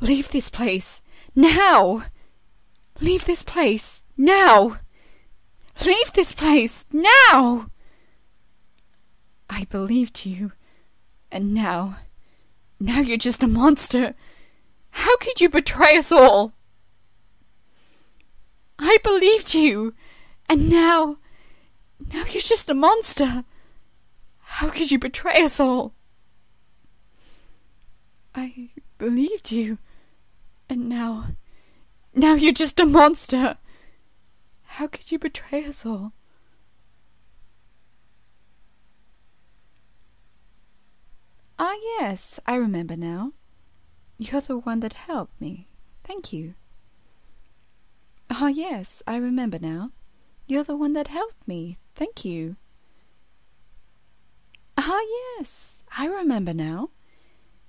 Leave this place. Now! Leave this place. Now! Leave this place. Now! I believed you. And now. Now you're just a monster. How could you betray us all? I believed you. And now. Now you're just a monster. How could you betray us all? I believed you. And now. Now you're just a monster. How could you betray us all? Ah, yes, I remember now. You're the one that helped me. Thank you. Ah, yes, I remember now. You're the one that helped me. Thank you. Ah, yes, I remember now.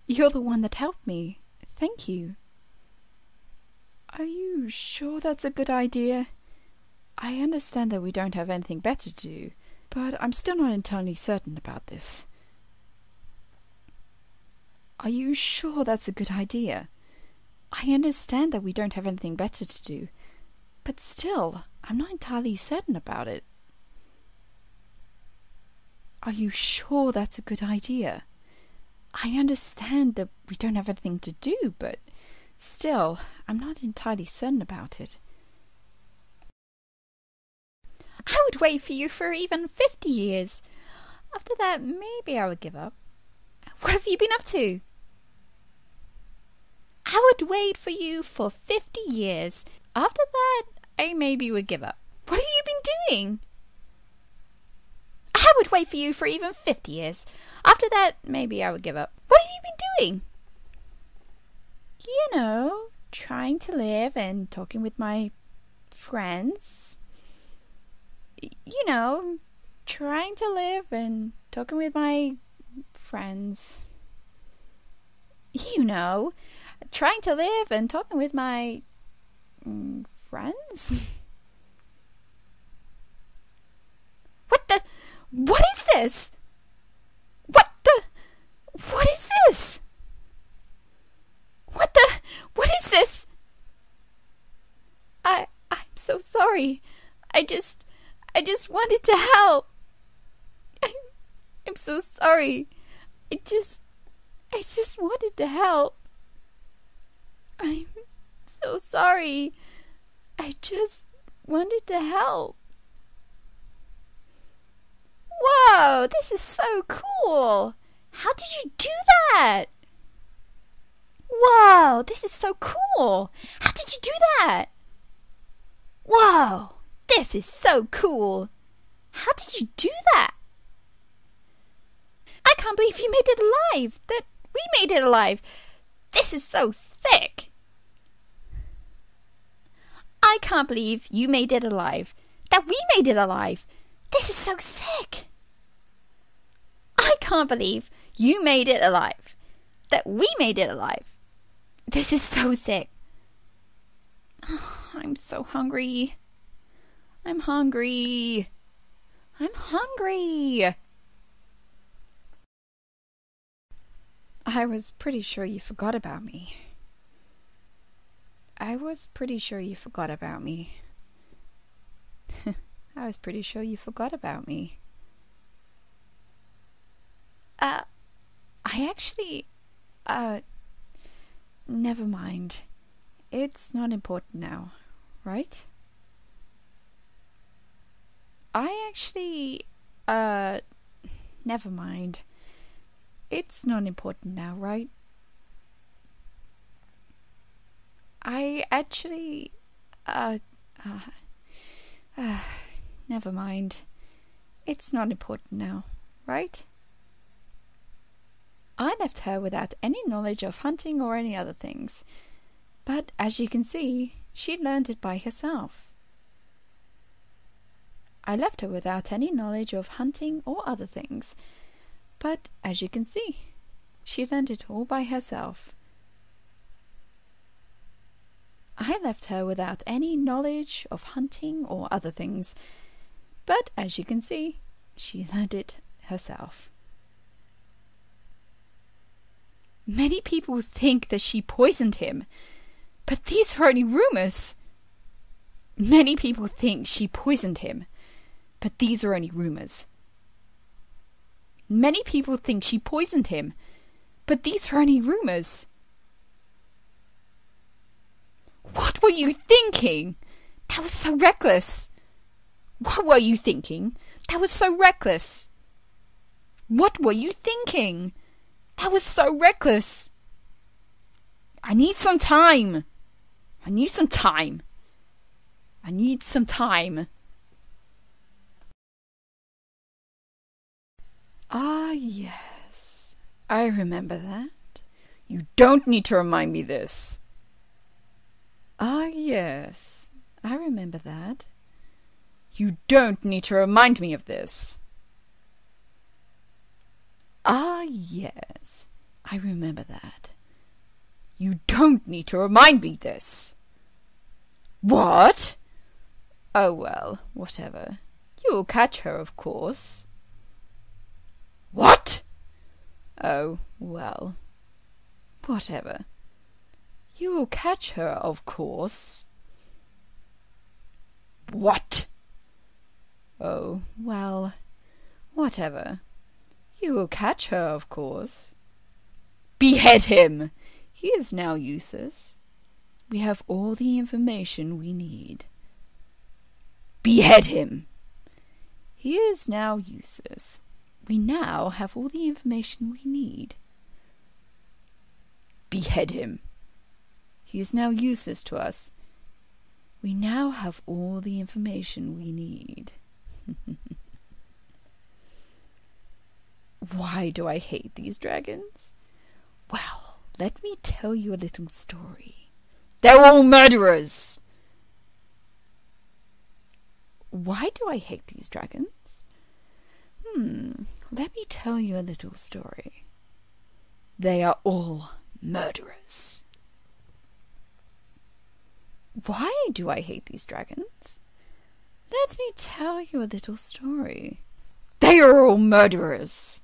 You're the one that helped me. Thank you. Are you sure that's a good idea? I understand that we don't have anything better to do, but I'm still not entirely certain about this. Are you sure that's a good idea? I understand that we don't have anything better to do, but still, I'm not entirely certain about it. Are you sure that's a good idea? I understand that we don't have anything to do, but still, I'm not entirely certain about it. I would wait for you for even 50 years. After that, maybe I would give up. What have you been up to? I would wait for you for 50 years. After that, I maybe would give up. What have you been doing? I would wait for you for even 50 years. After that, maybe I would give up. What have you been doing? You know, trying to live and talking with my friends. You know, trying to live and talking with my friends. You know, trying to live and talking with my mm, friends. What the? What is this? What the? What is this? What the? What is this? I I'm so sorry. I just I just wanted to help. I I'm so sorry. I just I just wanted to help. I'm so sorry. I just wanted to help. Whoa, this is so cool! How did you do that? Whoa, this is so cool! How did you do that? Whoa, this is so cool! How did you do that? I can't believe you made it alive! That we made it alive! This is so sick! I can't believe you made it alive! That we made it alive! This is so sick! I can't believe you made it alive. That we made it alive. This is oh. so sick. I'm so hungry. I'm hungry. I'm hungry. I was pretty sure you forgot about me. I was pretty sure you forgot about me. I was pretty sure you forgot about me. Uh, I actually. Uh. Never mind. It's not important now, right? I actually. Uh. Never mind. It's not important now, right? I actually. Uh. Uh. uh never mind. It's not important now, right? I left her without any knowledge of hunting or any other things. But as you can see, she learned it by herself. I left her without any knowledge of hunting or other things. But as you can see, she learned it all by herself. I left her without any knowledge of hunting or other things. But as you can see, she learned it herself. Many people think that she poisoned him, but these are only rumors. Many people think she poisoned him, but these are only rumors. Many people think she poisoned him, but these are only rumors. What were you thinking? That was so reckless. What were you thinking? That was so reckless. What were you thinking? That was so reckless. I need some time. I need some time. I need some time. Ah, yes. I remember that. You don't need to remind me this. Ah, yes. I remember that. You don't need to remind me of this. Ah, yes. I remember that. You don't need to remind me this. What? Oh, well, whatever. You'll catch her, of course. What? Oh, well. Whatever. You will catch her, of course. What? Oh, well, whatever. You will catch her, of course. Behead him! He is now useless. We have all the information we need. Behead him! He is now useless. We now have all the information we need. Behead him! He is now useless to us. We now have all the information we need. Why do I hate these dragons? Well, let me tell you a little story. They're all murderers! Why do I hate these dragons? Hmm, let me tell you a little story. They are all murderers. Why do I hate these dragons? Let me tell you a little story. They are all murderers.